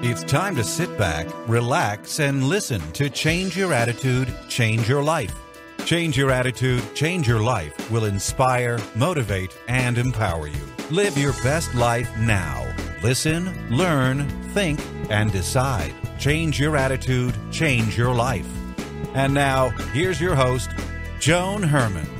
It's time to sit back, relax, and listen to Change Your Attitude, Change Your Life. Change Your Attitude, Change Your Life will inspire, motivate, and empower you. Live your best life now. Listen, learn, think, and decide. Change your attitude, change your life. And now, here's your host, Joan Herrmann.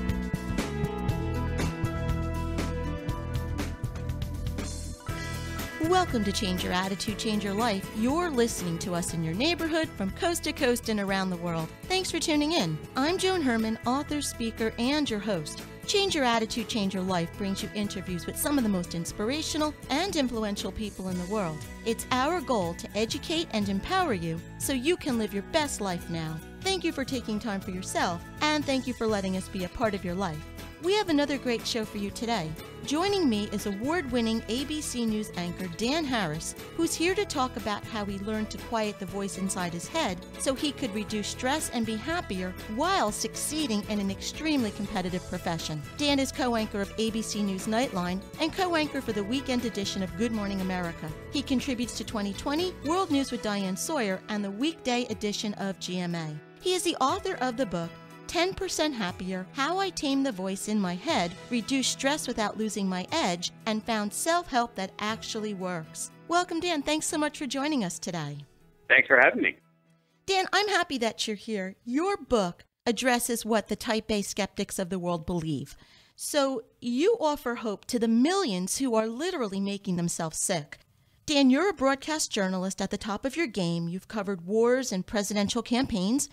Welcome to Change Your Attitude, Change Your Life. You're listening to us in your neighborhood from coast to coast and around the world. Thanks for tuning in. I'm Joan Herrmann, author, speaker, and your host. Change Your Attitude, Change Your Life brings you interviews with some of the most inspirational and influential people in the world. It's our goal to educate and empower you so you can live your best life now. Thank you for taking time for yourself, and thank you for letting us be a part of your life. We have another great show for you today. Joining me is award winning ABC News anchor Dan Harris, who's here to talk about how he learned to quiet the voice inside his head so he could reduce stress and be happier while succeeding in an extremely competitive profession. Dan is co anchor of ABC News Nightline and co anchor for the weekend edition of Good Morning America. He contributes to 2020, World News with Diane Sawyer, and the weekday edition of GMA. He is the author of the book 10% Happier How I Tame the Voice in My Head, Reduced Stress Without Losing My Edge, and Found Self Help That Actually Works. Welcome, Dan. Thanks so much for joining us today. Thanks for having me. Dan, I'm happy that you're here. Your book addresses what the type A skeptics of the world believe. So you offer hope to the millions who are literally making themselves sick. Dan, you're a broadcast journalist at the top of your game. You've covered wars and presidential campaigns.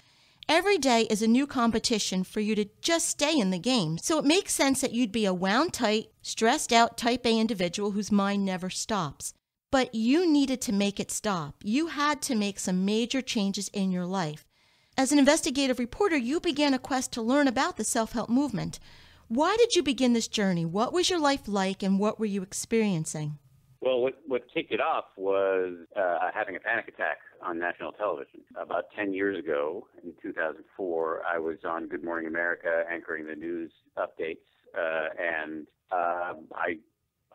Every day is a new competition for you to just stay in the game. So it makes sense that you'd be a wound tight, stressed out type A individual whose mind never stops. But you needed to make it stop. You had to make some major changes in your life. As an investigative reporter, you began a quest to learn about the self help movement. Why did you begin this journey? What was your life like and what were you experiencing? Well, what, what kicked it off was uh, having a panic attack on national television. About 10 years ago, in 2004, I was on Good Morning America anchoring the news updates, uh, and uh, I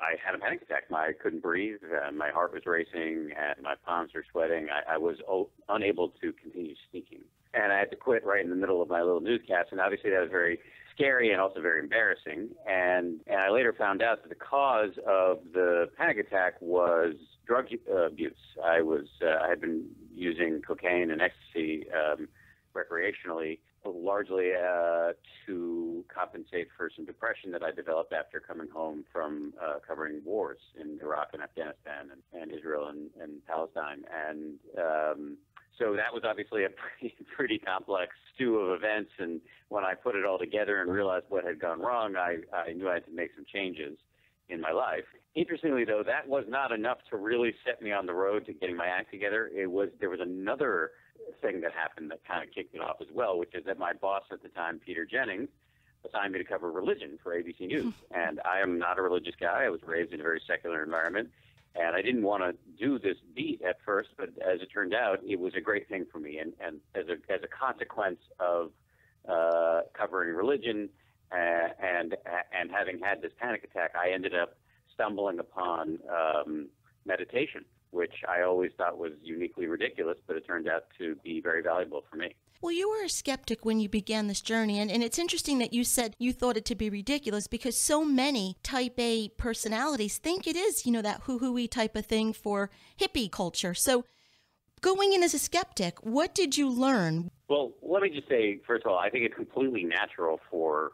I had a panic attack. My, I couldn't breathe. Uh, my heart was racing, and my palms were sweating. I, I was o- unable to continue speaking, and I had to quit right in the middle of my little newscast. And obviously, that was very scary and also very embarrassing. And and I later found out that the cause of the panic attack was drug uh, abuse. I was uh, I had been using cocaine and ecstasy um, recreationally, largely uh, to compensate for some depression that I developed after coming home from uh, covering wars in Iraq and Afghanistan and, and Israel and, and Palestine. And um, so that was obviously a pretty, pretty complex stew of events. And when I put it all together and realized what had gone wrong, I, I knew I had to make some changes in my life. Interestingly, though, that was not enough to really set me on the road to getting my act together. It was there was another thing that happened that kind of kicked it off as well, which is that my boss at the time, Peter Jennings, assigned me to cover religion for ABC News. And I am not a religious guy. I was raised in a very secular environment. And I didn't want to do this beat at first, but as it turned out, it was a great thing for me. And, and as, a, as a consequence of uh, covering religion uh, and, and having had this panic attack, I ended up stumbling upon um, meditation, which I always thought was uniquely ridiculous, but it turned out to be very valuable for me. Well, you were a skeptic when you began this journey, and, and it's interesting that you said you thought it to be ridiculous because so many type A personalities think it is, you know, that hoo hooey type of thing for hippie culture. So, going in as a skeptic, what did you learn? Well, let me just say, first of all, I think it's completely natural for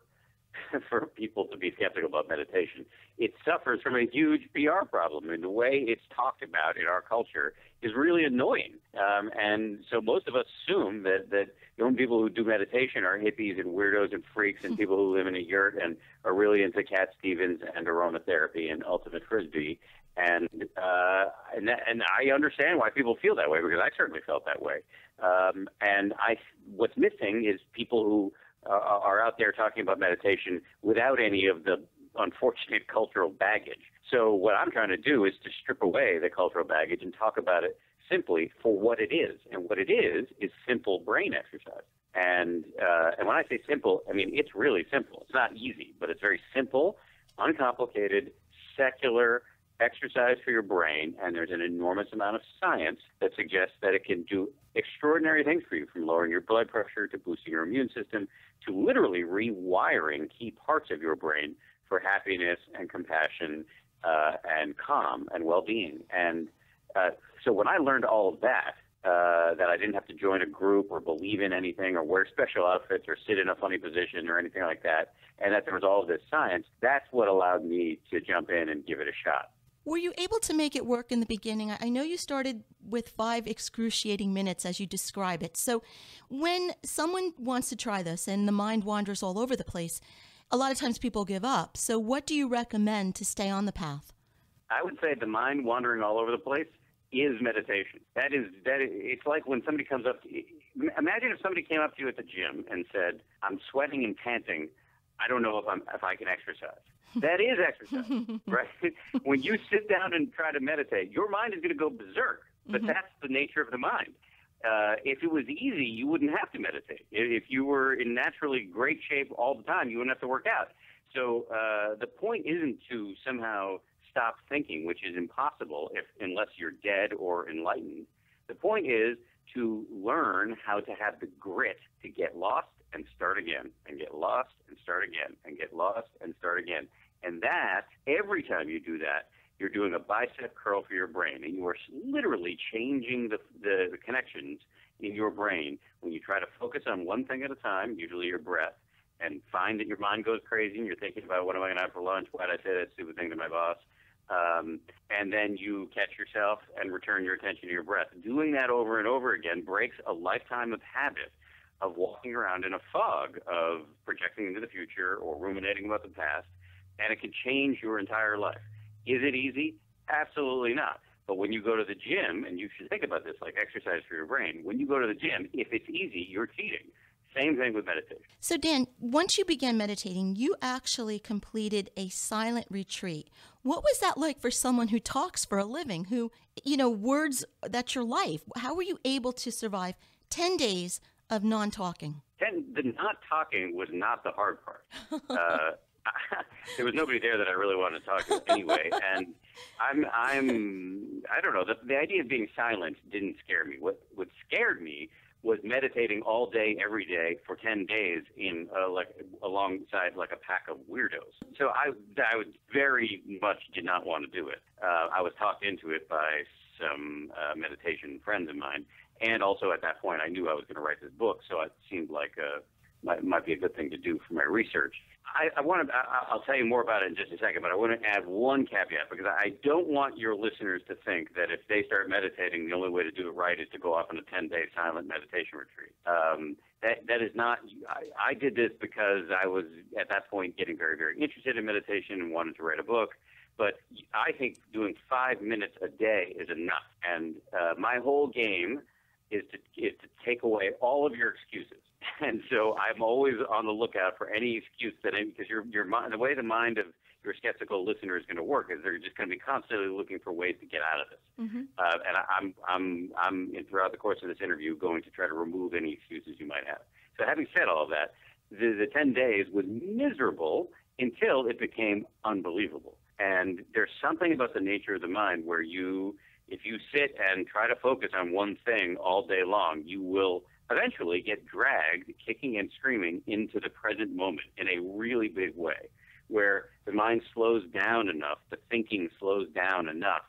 for people to be skeptical about meditation. It suffers from a huge PR problem, and the way it's talked about in our culture is really annoying. Um, and so most of us assume that that the only people who do meditation are hippies and weirdos and freaks and people who live in a yurt and are really into Cat Stevens and aromatherapy and ultimate frisbee. And uh, and that, and I understand why people feel that way because I certainly felt that way. Um, and I what's missing is people who uh, are out there talking about meditation without any of the unfortunate cultural baggage. So what I'm trying to do is to strip away the cultural baggage and talk about it simply for what it is. And what it is is simple brain exercise. And uh, and when I say simple, I mean it's really simple. It's not easy, but it's very simple, uncomplicated, secular, exercise for your brain, and there's an enormous amount of science that suggests that it can do extraordinary things for you, from lowering your blood pressure to boosting your immune system to literally rewiring key parts of your brain for happiness and compassion uh, and calm and well-being. And uh, so when I learned all of that, uh, that I didn't have to join a group or believe in anything or wear special outfits or sit in a funny position or anything like that, and that there was all of this science, that's what allowed me to jump in and give it a shot. Were you able to make it work in the beginning? I know you started with five excruciating minutes as you describe it. So, when someone wants to try this and the mind wanders all over the place, a lot of times people give up. So, what do you recommend to stay on the path? I would say the mind wandering all over the place is meditation. That is that. Is, it's like when somebody comes up. To, imagine if somebody came up to you at the gym and said, "I'm sweating and panting. I don't know if I'm if I can exercise." That is exercise, right? when you sit down and try to meditate, your mind is going to go berserk. But mm-hmm. that's the nature of the mind. Uh, if it was easy, you wouldn't have to meditate. If you were in naturally great shape all the time, you wouldn't have to work out. So uh, the point isn't to somehow stop thinking, which is impossible if unless you're dead or enlightened. The point is to learn how to have the grit to get lost and start again, and get lost and start again, and get lost and start again. And that, every time you do that, you're doing a bicep curl for your brain, and you are literally changing the, the, the connections in your brain when you try to focus on one thing at a time, usually your breath, and find that your mind goes crazy and you're thinking about what am I going to have for lunch? Why did I say that stupid thing to my boss? Um, and then you catch yourself and return your attention to your breath. Doing that over and over again breaks a lifetime of habit of walking around in a fog of projecting into the future or ruminating about the past, and it can change your entire life. Is it easy? Absolutely not. But when you go to the gym, and you should think about this like exercise for your brain, when you go to the gym, if it's easy, you're cheating. Same thing with meditation. So, Dan, once you began meditating, you actually completed a silent retreat. What was that like for someone who talks for a living, who, you know, words, that's your life? How were you able to survive 10 days of non talking? The not talking was not the hard part. Uh, there was nobody there that I really wanted to talk to anyway, and I'm I'm I don't know the the idea of being silent didn't scare me. What what scared me was meditating all day every day for 10 days in uh, like alongside like a pack of weirdos. So I I would very much did not want to do it. Uh, I was talked into it by some uh, meditation friends of mine, and also at that point I knew I was going to write this book, so it seemed like a might, might be a good thing to do for my research. I, I want to. I'll tell you more about it in just a second, but I want to add one caveat because I don't want your listeners to think that if they start meditating, the only way to do it right is to go off on a 10-day silent meditation retreat. Um, that that is not. I, I did this because I was at that point getting very very interested in meditation and wanted to write a book. But I think doing five minutes a day is enough. And uh, my whole game is to is to take away all of your excuses. And so I'm always on the lookout for any excuse that I, because your your mind the way the mind of your skeptical listener is going to work is they're just going to be constantly looking for ways to get out of this. Mm-hmm. Uh, and I, I'm I'm I'm in, throughout the course of this interview going to try to remove any excuses you might have. So having said all of that, the, the 10 days was miserable until it became unbelievable. And there's something about the nature of the mind where you if you sit and try to focus on one thing all day long, you will eventually get dragged kicking and screaming into the present moment in a really big way, where the mind slows down enough, the thinking slows down enough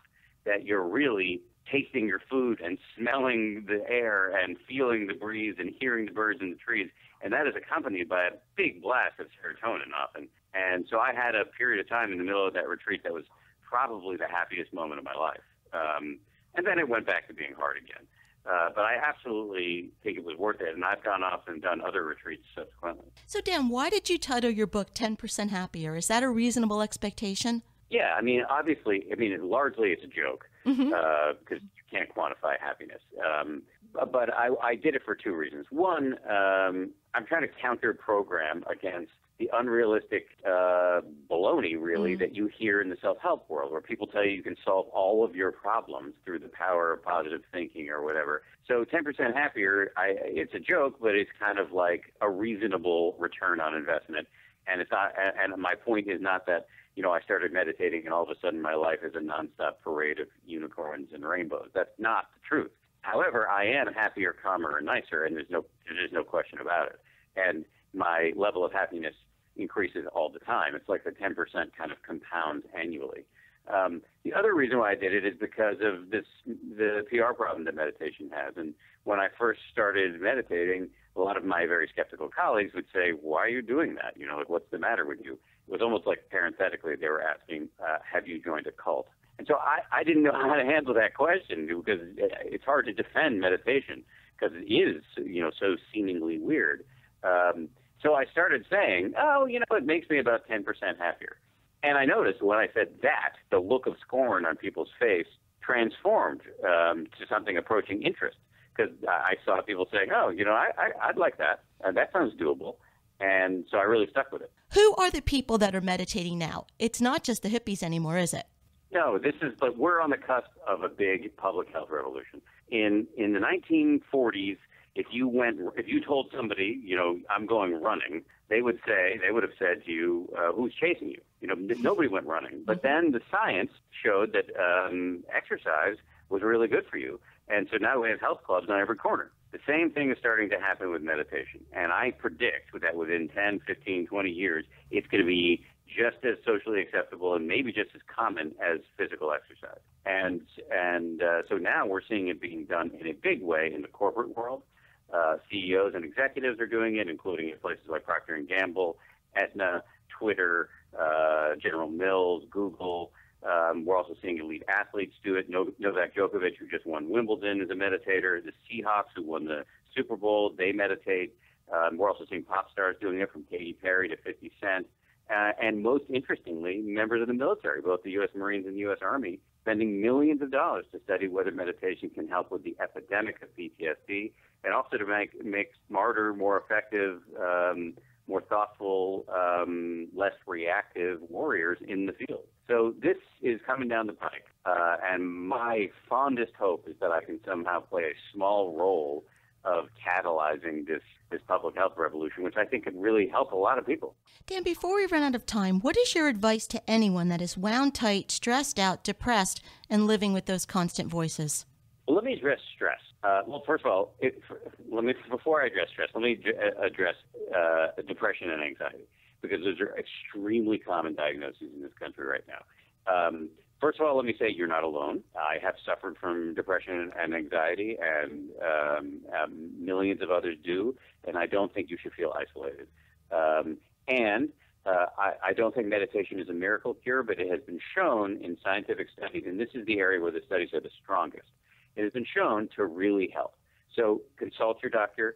that you're really tasting your food and smelling the air and feeling the breeze and hearing the birds in the trees. And that is accompanied by a big blast of serotonin often. And so I had a period of time in the middle of that retreat that was probably the happiest moment of my life. Um, and then it went back to being hard again. Uh, but I absolutely think it was worth it, and I've gone off and done other retreats subsequently. So, Dan, why did you title your book 10% Happier? Is that a reasonable expectation? Yeah, I mean, obviously, I mean, largely it's a joke because mm-hmm. uh, you can't quantify happiness. Um, but I, I, did it for two reasons. One, um, I'm trying to counter program against the unrealistic uh, baloney, really, mm. that you hear in the self help world, where people tell you you can solve all of your problems through the power of positive thinking or whatever. So 10% happier, I, it's a joke, but it's kind of like a reasonable return on investment. And it's not, and my point is not that you know, I started meditating and all of a sudden my life is a nonstop parade of unicorns and rainbows. That's not the truth. However, I am happier, calmer, and nicer, and there's no there's no question about it. And my level of happiness increases all the time. It's like the 10% kind of compounds annually. Um, the other reason why I did it is because of this the PR problem that meditation has. And when I first started meditating, a lot of my very skeptical colleagues would say, "Why are you doing that? You know, like what's the matter with you?" It was almost like parenthetically they were asking, uh, "Have you joined a cult?" And so I, I didn't know how to handle that question because it's hard to defend meditation because it is, you know, so seemingly weird. Um, so I started saying, "Oh, you know, it makes me about 10% happier." And I noticed when I said that, the look of scorn on people's face transformed um, to something approaching interest because I saw people saying, "Oh, you know, I, I I'd like that. Uh, that sounds doable," and so I really stuck with it. Who are the people that are meditating now? It's not just the hippies anymore, is it? No, this is. But we're on the cusp of a big public health revolution. In in the 1940s, if you went, if you told somebody, you know, I'm going running, they would say, they would have said to you, uh, who's chasing you? You know, nobody went running. But then the science showed that um, exercise was really good for you. And so now we have health clubs on every corner. The same thing is starting to happen with meditation. And I predict that within 10, 15, 20 years, it's going to be just as socially acceptable and maybe just as common as physical exercise. And, and uh, so now we're seeing it being done in a big way in the corporate world. Uh, CEOs and executives are doing it, including at places like Procter and Gamble, Aetna, Twitter, uh, General Mills, Google. Um, we're also seeing elite athletes do it. Novak Djokovic, who just won Wimbledon, is a meditator. The Seahawks, who won the Super Bowl, they meditate. Um, we're also seeing pop stars doing it, from Katy Perry to 50 Cent. Uh, and most interestingly, members of the military, both the U.S. Marines and the U.S. Army, spending millions of dollars to study whether meditation can help with the epidemic of PTSD and also to make make smarter, more effective, um, more thoughtful, um, less reactive warriors in the field. So this is coming down the pike, uh, and my fondest hope is that I can somehow play a small role of catalyzing this this public health revolution, which I think could really help a lot of people. Dan, before we run out of time, what is your advice to anyone that is wound tight, stressed out, depressed, and living with those constant voices? Well, let me address stress. Uh, well, first of all, it, let me before I address stress, let me uh, address uh, depression and anxiety because those are extremely common diagnoses in this country right now. Um, first of all, let me say you're not alone. I have suffered from depression and anxiety, and um, um, millions of others do, and I don't think you should feel isolated. Um, and uh, I, I, don't think meditation is a miracle cure, but it has been shown in scientific studies, and this is the area where the studies are the strongest it has been shown to really help. So consult your doctor,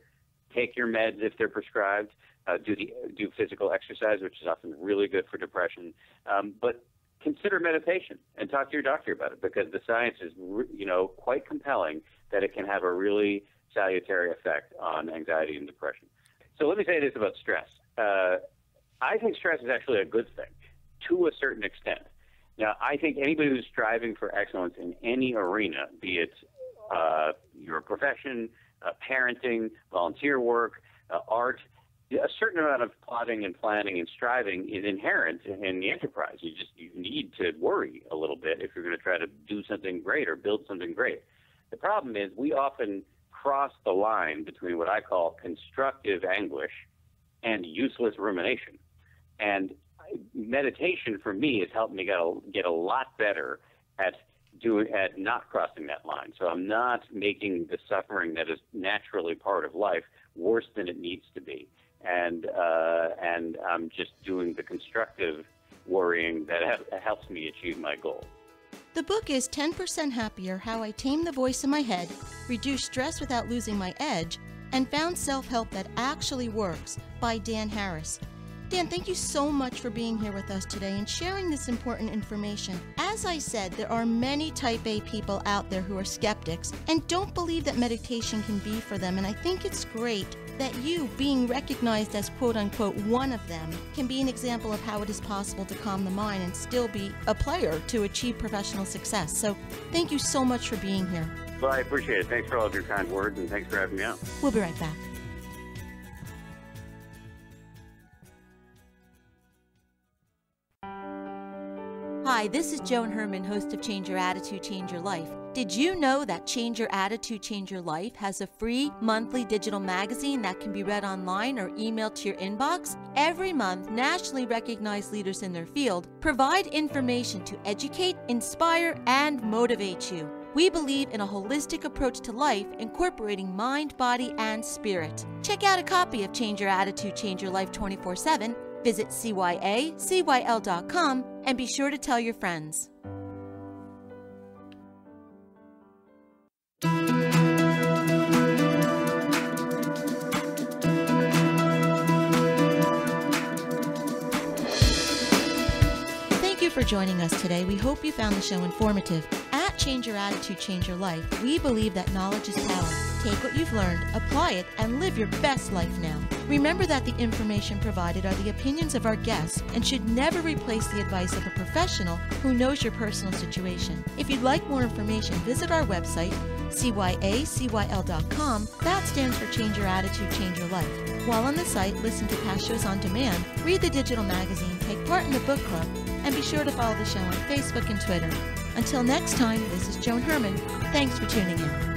take your meds if they're prescribed, uh, do the do physical exercise, which is often really good for depression. Um, but consider meditation and talk to your doctor about it because the science is you know quite compelling that it can have a really salutary effect on anxiety and depression. So let me say this about stress. Uh, I think stress is actually a good thing to a certain extent. Now, I think anybody who's striving for excellence in any arena, be it uh, your profession, uh, parenting, volunteer work, uh, art, a certain amount of plotting and planning and striving is inherent in the enterprise. You just you need to worry a little bit if you're going to try to do something great or build something great. The problem is we often cross the line between what I call constructive anguish and useless rumination. And meditation for me has helped me get a, get a lot better at doing at not crossing that line. So I'm not making the suffering that is naturally part of life worse than it needs to be, and uh, and I'm just doing the constructive worrying that ha- helps me achieve my goal. The book is 10% Happier How I Tame the Voice in My Head, Reduce Stress Without Losing My Edge, and Found Self Help That Actually Works by Dan Harris. Dan, thank you so much for being here with us today and sharing this important information. As I said, there are many type A people out there who are skeptics and don't believe that meditation can be for them. And I think it's great that you, being recognized as quote unquote one of them, can be an example of how it is possible to calm the mind and still be a player to achieve professional success. So thank you so much for being here. Well, I appreciate it. Thanks for all of your kind words and thanks for having me on. We'll be right back. Hi, this is Joan Herrmann, host of Change Your Attitude, Change Your Life. Did you know that Change Your Attitude, Change Your Life has a free monthly digital magazine that can be read online or emailed to your inbox? Every month, nationally recognized leaders in their field provide information to educate, inspire, and motivate you. We believe in a holistic approach to life, incorporating mind, body, and spirit. Check out a copy of Change Your Attitude, Change Your Life 24 7 Visit cyacyl.com and be sure to tell your friends. Thank you for joining us today. We hope you found the show informative. At Change Your Attitude, Change Your Life, we believe that knowledge is power. Take what you've learned, apply it, and live your best life now. Remember that the information provided are the opinions of our guests and should never replace the advice of a professional who knows your personal situation. If you'd like more information, visit our website, cyacyl.com. That stands for Change Your Attitude, Change Your Life. While on the site, listen to past shows on demand, read the digital magazine, take part in the book club, and be sure to follow the show on Facebook and Twitter. Until next time, this is Joan Herrmann. Thanks for tuning in.